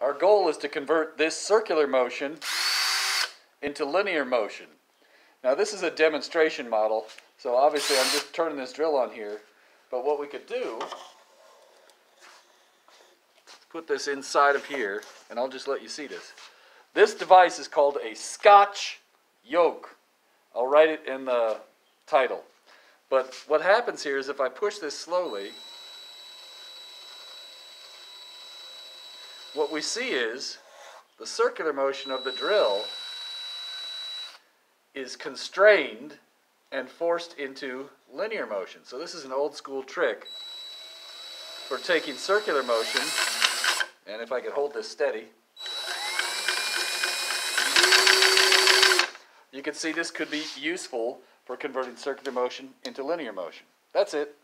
Our goal is to convert this circular motion into linear motion. Now this is a demonstration model, so obviously I'm just turning this drill on here. But what we could do, put this inside of here, and I'll just let you see this. This device is called a Scotch yoke. I'll write it in the title. But what happens here is if I push this slowly, what we see is the circular motion of the drill is constrained and forced into linear motion. So this is an old school trick for taking circular motion, and if I could hold this steady, you can see this could be useful for converting circular motion into linear motion. That's it.